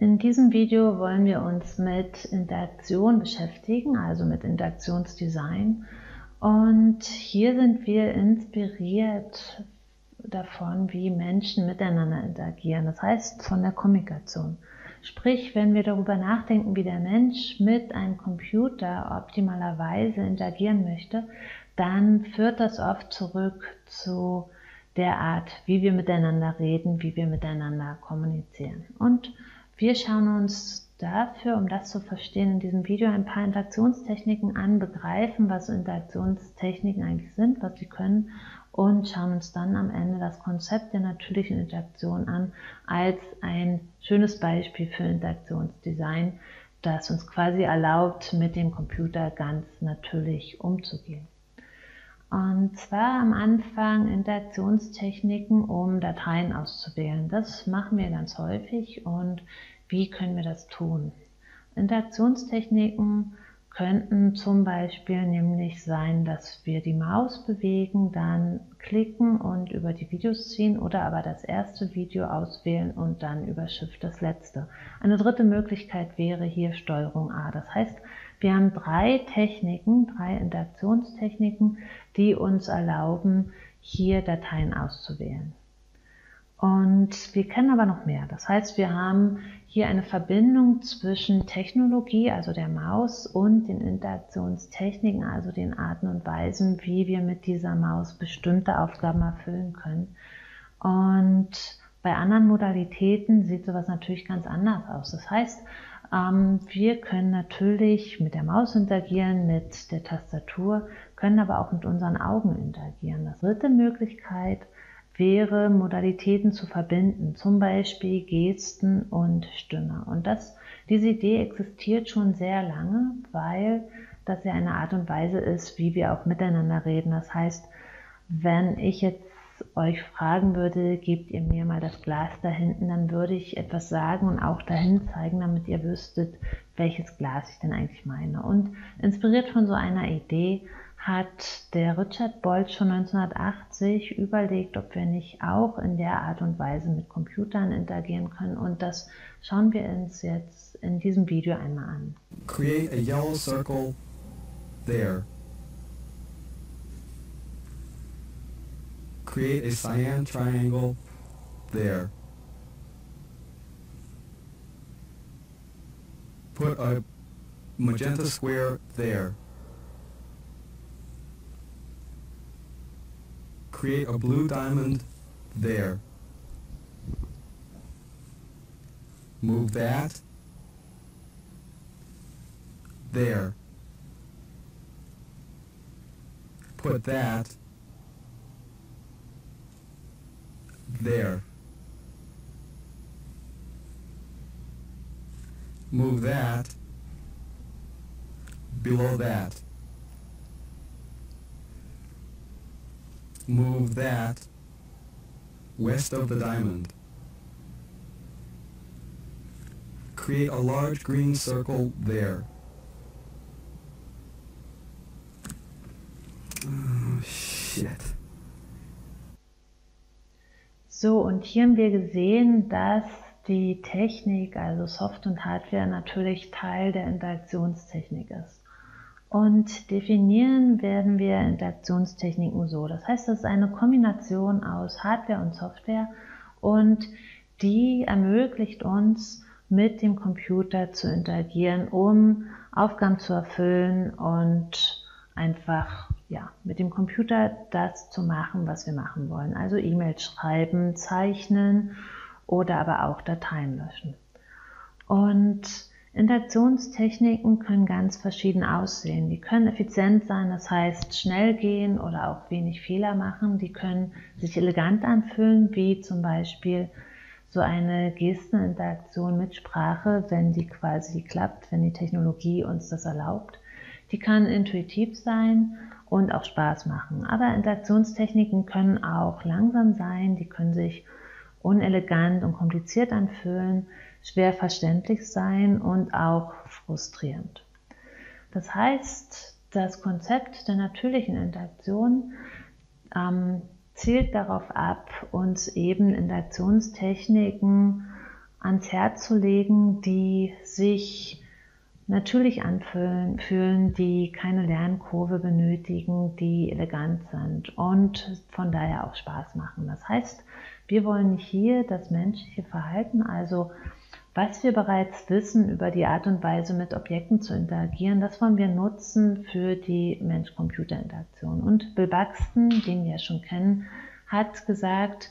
In diesem Video wollen wir uns mit Interaktion beschäftigen, also mit Interaktionsdesign. Und hier sind wir inspiriert davon, wie Menschen miteinander interagieren, das heißt von der Kommunikation. Sprich, wenn wir darüber nachdenken, wie der Mensch mit einem Computer optimalerweise interagieren möchte, dann führt das oft zurück zu der Art, wie wir miteinander reden, wie wir miteinander kommunizieren. Und wir schauen uns dafür, um das zu verstehen, in diesem Video ein paar Interaktionstechniken an, begreifen, was Interaktionstechniken eigentlich sind, was sie können und schauen uns dann am Ende das Konzept der natürlichen Interaktion an als ein schönes Beispiel für Interaktionsdesign, das uns quasi erlaubt, mit dem Computer ganz natürlich umzugehen. Und zwar am Anfang Interaktionstechniken, um Dateien auszuwählen. Das machen wir ganz häufig und wie können wir das tun? Interaktionstechniken könnten zum Beispiel nämlich sein, dass wir die Maus bewegen, dann klicken und über die Videos ziehen oder aber das erste Video auswählen und dann über Shift das letzte. Eine dritte Möglichkeit wäre hier Steuerung A. Das heißt, wir haben drei Techniken, drei Interaktionstechniken, die uns erlauben, hier Dateien auszuwählen. Und wir kennen aber noch mehr. Das heißt, wir haben hier eine Verbindung zwischen Technologie, also der Maus, und den Interaktionstechniken, also den Arten und Weisen, wie wir mit dieser Maus bestimmte Aufgaben erfüllen können. Und bei anderen Modalitäten sieht sowas natürlich ganz anders aus. Das heißt, ähm, wir können natürlich mit der Maus interagieren, mit der Tastatur, können aber auch mit unseren Augen interagieren. Das dritte Möglichkeit wäre, Modalitäten zu verbinden, zum Beispiel Gesten und Stimme. Und das, diese Idee existiert schon sehr lange, weil das ja eine Art und Weise ist, wie wir auch miteinander reden. Das heißt, wenn ich jetzt euch fragen würde, gebt ihr mir mal das Glas da hinten, dann würde ich etwas sagen und auch dahin zeigen, damit ihr wüsstet, welches Glas ich denn eigentlich meine. Und inspiriert von so einer Idee hat der Richard Bolt schon 1980 überlegt, ob wir nicht auch in der Art und Weise mit Computern interagieren können. Und das schauen wir uns jetzt in diesem Video einmal an. Create a yellow circle there. Create a cyan triangle there. Put a magenta square there. Create a blue diamond there. Move that there. Put that there. Move that below that. Move that west of the diamond. Create a large green circle there. Oh, shit. So, und hier haben wir gesehen, dass die Technik, also Soft und Hardware, natürlich Teil der Interaktionstechnik ist. Und definieren werden wir Interaktionstechniken so. Das heißt, es ist eine Kombination aus Hardware und Software und die ermöglicht uns, mit dem Computer zu interagieren, um Aufgaben zu erfüllen und einfach ja, mit dem Computer das zu machen, was wir machen wollen. Also E-Mails schreiben, zeichnen oder aber auch Dateien löschen. Und Interaktionstechniken können ganz verschieden aussehen. Die können effizient sein, das heißt schnell gehen oder auch wenig Fehler machen. Die können sich elegant anfühlen, wie zum Beispiel so eine Gesteninteraktion mit Sprache, wenn die quasi klappt, wenn die Technologie uns das erlaubt. Die kann intuitiv sein und auch Spaß machen. Aber Interaktionstechniken können auch langsam sein, die können sich unelegant und kompliziert anfühlen schwer verständlich sein und auch frustrierend. Das heißt, das Konzept der natürlichen Interaktion ähm, zielt darauf ab, uns eben Interaktionstechniken ans Herz zu legen, die sich natürlich anfühlen, die keine Lernkurve benötigen, die elegant sind und von daher auch Spaß machen. Das heißt, wir wollen hier das menschliche Verhalten, also was wir bereits wissen über die Art und Weise, mit Objekten zu interagieren, das wollen wir nutzen für die Mensch-Computer-Interaktion. Und Bill Buxton, den wir ja schon kennen, hat gesagt,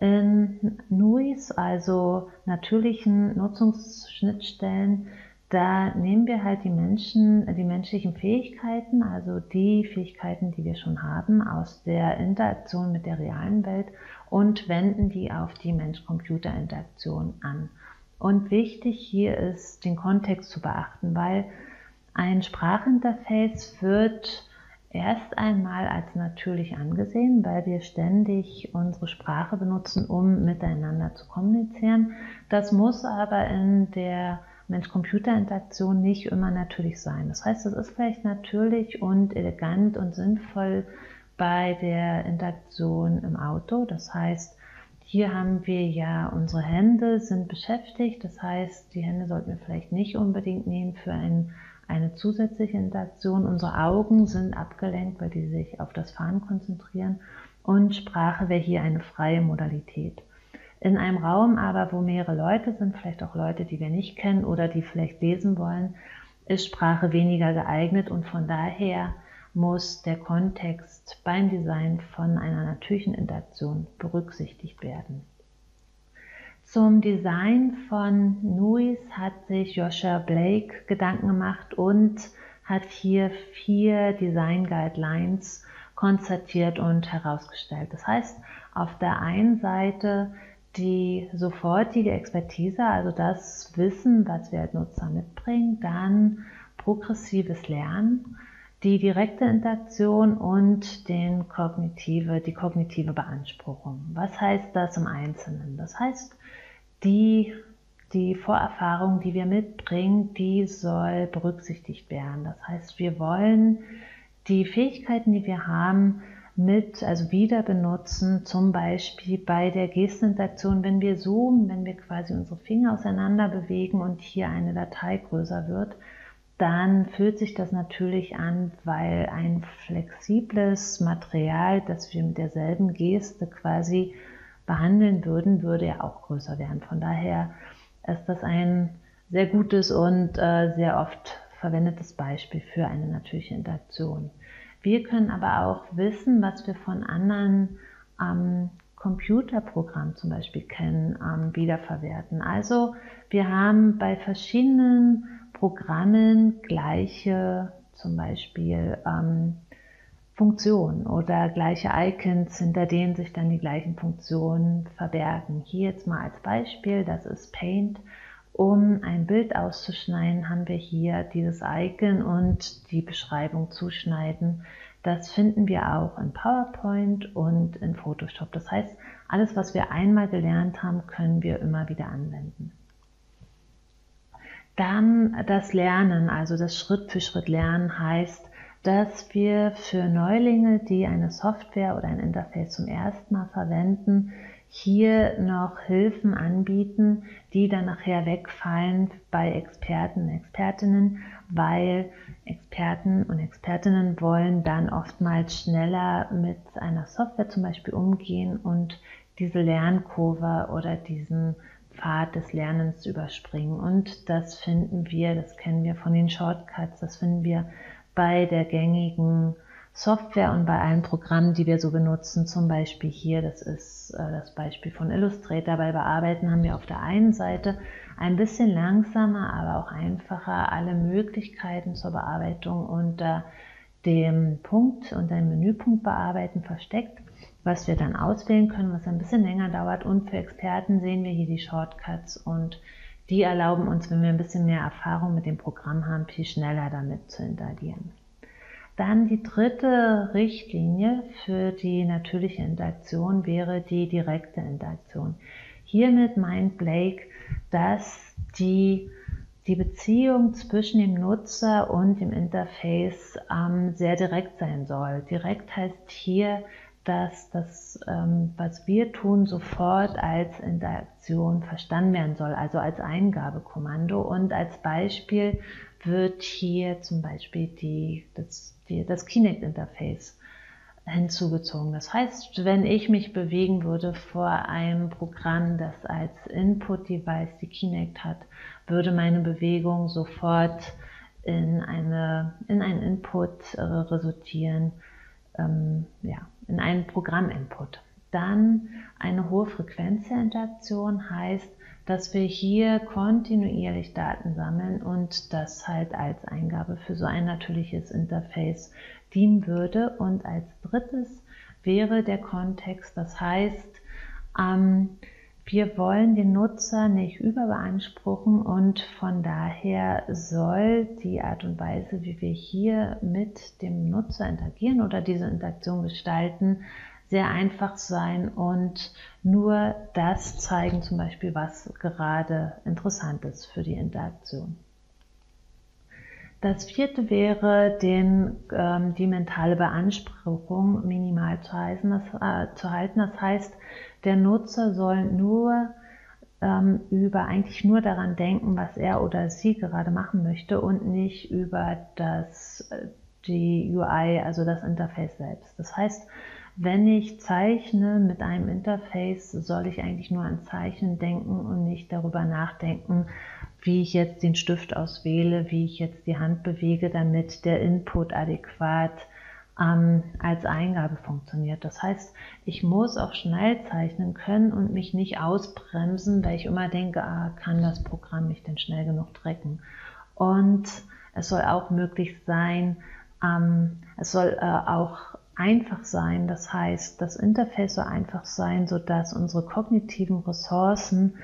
in NUIs, also natürlichen Nutzungsschnittstellen, da nehmen wir halt die Menschen, die menschlichen Fähigkeiten, also die Fähigkeiten, die wir schon haben aus der Interaktion mit der realen Welt und wenden die auf die Mensch-Computer-Interaktion an. Und wichtig hier ist, den Kontext zu beachten, weil ein Sprachinterface wird erst einmal als natürlich angesehen, weil wir ständig unsere Sprache benutzen, um miteinander zu kommunizieren. Das muss aber in der Mensch-Computer-Interaktion nicht immer natürlich sein. Das heißt, es ist vielleicht natürlich und elegant und sinnvoll bei der Interaktion im Auto. Das heißt, hier haben wir ja unsere Hände sind beschäftigt. Das heißt, die Hände sollten wir vielleicht nicht unbedingt nehmen für ein, eine zusätzliche Interaktion. Unsere Augen sind abgelenkt, weil die sich auf das Fahren konzentrieren. Und Sprache wäre hier eine freie Modalität. In einem Raum aber, wo mehrere Leute sind, vielleicht auch Leute, die wir nicht kennen oder die vielleicht lesen wollen, ist Sprache weniger geeignet und von daher muss der Kontext beim Design von einer natürlichen Interaktion berücksichtigt werden. Zum Design von NUIs hat sich Joshua Blake Gedanken gemacht und hat hier vier Design Guidelines konstatiert und herausgestellt. Das heißt, auf der einen Seite die sofortige Expertise, also das Wissen, was wir als Nutzer mitbringen, dann progressives Lernen, die direkte Interaktion und den kognitive, die kognitive Beanspruchung. Was heißt das im Einzelnen? Das heißt, die, die Vorerfahrung, die wir mitbringen, die soll berücksichtigt werden. Das heißt, wir wollen die Fähigkeiten, die wir haben, mit, also wieder benutzen, zum Beispiel bei der Gesteninteraktion, wenn wir zoomen, wenn wir quasi unsere Finger auseinander bewegen und hier eine Datei größer wird, dann fühlt sich das natürlich an, weil ein flexibles Material, das wir mit derselben Geste quasi behandeln würden, würde ja auch größer werden. Von daher ist das ein sehr gutes und äh, sehr oft verwendetes Beispiel für eine natürliche Interaktion. Wir können aber auch wissen, was wir von anderen ähm, Computerprogrammen zum Beispiel kennen, ähm, wiederverwerten. Also wir haben bei verschiedenen Programmen gleiche zum Beispiel ähm, Funktionen oder gleiche Icons, hinter denen sich dann die gleichen Funktionen verbergen. Hier jetzt mal als Beispiel, das ist Paint. Um ein Bild auszuschneiden, haben wir hier dieses Icon und die Beschreibung zuschneiden. Das finden wir auch in PowerPoint und in Photoshop. Das heißt, alles, was wir einmal gelernt haben, können wir immer wieder anwenden. Dann das Lernen, also das Schritt für Schritt Lernen heißt, dass wir für Neulinge, die eine Software oder ein Interface zum ersten Mal verwenden, hier noch Hilfen anbieten, die dann nachher wegfallen bei Experten und Expertinnen, weil Experten und Expertinnen wollen dann oftmals schneller mit einer Software zum Beispiel umgehen und diese Lernkurve oder diesen Pfad des Lernens überspringen. Und das finden wir, das kennen wir von den Shortcuts, das finden wir bei der gängigen Software und bei allen Programmen, die wir so benutzen. Zum Beispiel hier, das ist äh, das Beispiel von Illustrator. Bei Bearbeiten haben wir auf der einen Seite ein bisschen langsamer, aber auch einfacher alle Möglichkeiten zur Bearbeitung unter dem Punkt, unter dem Menüpunkt bearbeiten versteckt was wir dann auswählen können, was ein bisschen länger dauert. Und für Experten sehen wir hier die Shortcuts und die erlauben uns, wenn wir ein bisschen mehr Erfahrung mit dem Programm haben, viel schneller damit zu interagieren. Dann die dritte Richtlinie für die natürliche Interaktion wäre die direkte Interaktion. Hiermit meint Blake, dass die die Beziehung zwischen dem Nutzer und dem Interface ähm, sehr direkt sein soll. Direkt heißt hier, dass das, ähm, was wir tun, sofort als Interaktion verstanden werden soll, also als Eingabekommando. Und als Beispiel wird hier zum Beispiel die, das, die, das Kinect-Interface hinzugezogen. Das heißt, wenn ich mich bewegen würde vor einem Programm, das als Input-Device die Kinect hat, würde meine Bewegung sofort in, eine, in einen Input äh, resultieren, ähm, ja, in einen Programminput. Dann eine hohe Frequenz der Interaktion heißt, dass wir hier kontinuierlich Daten sammeln und das halt als Eingabe für so ein natürliches Interface dienen würde. Und als drittes wäre der Kontext, das heißt, ähm, wir wollen den Nutzer nicht überbeanspruchen und von daher soll die Art und Weise, wie wir hier mit dem Nutzer interagieren oder diese Interaktion gestalten, sehr einfach sein und nur das zeigen, zum Beispiel, was gerade interessant ist für die Interaktion. Das vierte wäre, den, ähm, die mentale Beanspruchung minimal zu, heißen, das, äh, zu halten. Das heißt, der Nutzer soll nur ähm, über eigentlich nur daran denken, was er oder sie gerade machen möchte und nicht über das äh, die UI, also das Interface selbst. Das heißt, wenn ich zeichne mit einem Interface, soll ich eigentlich nur an Zeichnen denken und nicht darüber nachdenken, wie ich jetzt den Stift auswähle, wie ich jetzt die Hand bewege, damit der Input adäquat ähm, als Eingabe funktioniert. Das heißt, ich muss auch schnell zeichnen können und mich nicht ausbremsen, weil ich immer denke, ah, kann das Programm mich denn schnell genug trecken? Und es soll auch möglich sein, ähm, es soll äh, auch einfach sein. Das heißt, das Interface soll einfach sein, sodass unsere kognitiven Ressourcen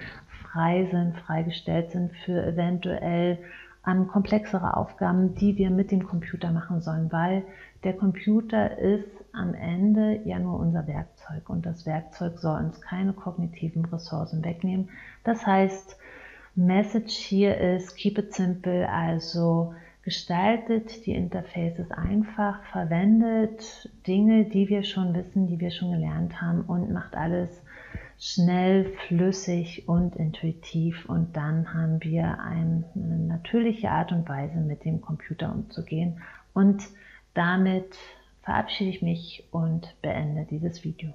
frei sind, freigestellt sind für eventuell ähm, komplexere Aufgaben, die wir mit dem Computer machen sollen, weil der Computer ist am Ende ja nur unser Werkzeug und das Werkzeug soll uns keine kognitiven Ressourcen wegnehmen. Das heißt, Message hier ist keep it simple, also gestaltet die Interfaces einfach, verwendet Dinge, die wir schon wissen, die wir schon gelernt haben und macht alles schnell, flüssig und intuitiv und dann haben wir eine natürliche Art und Weise, mit dem Computer umzugehen und damit verabschiede ich mich und beende dieses Video.